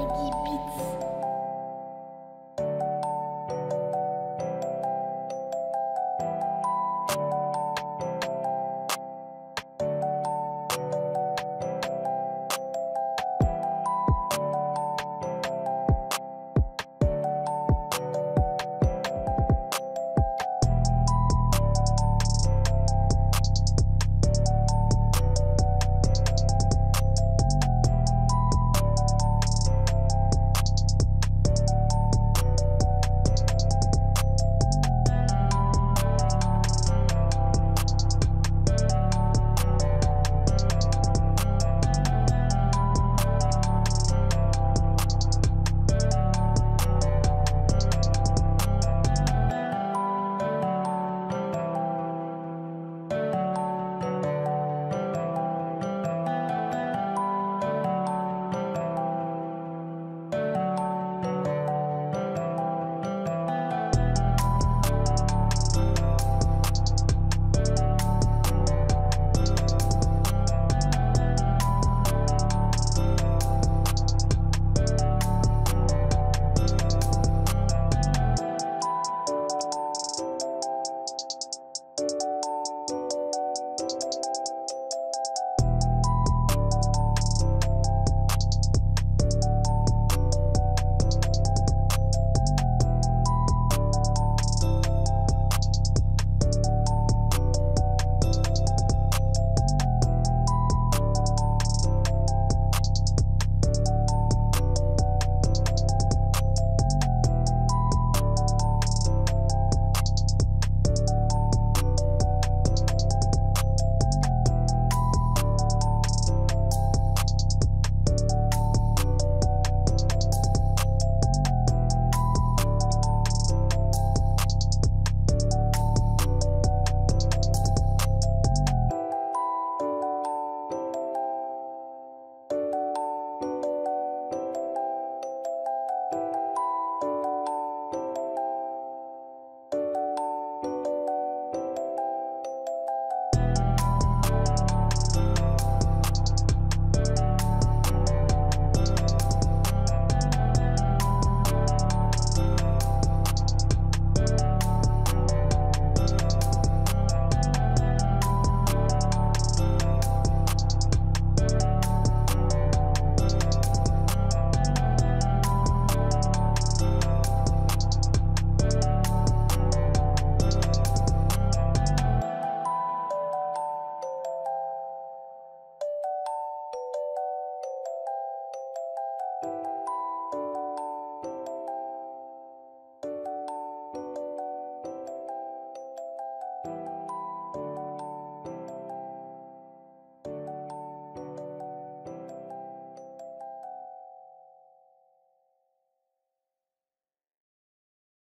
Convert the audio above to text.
Doggy Beats.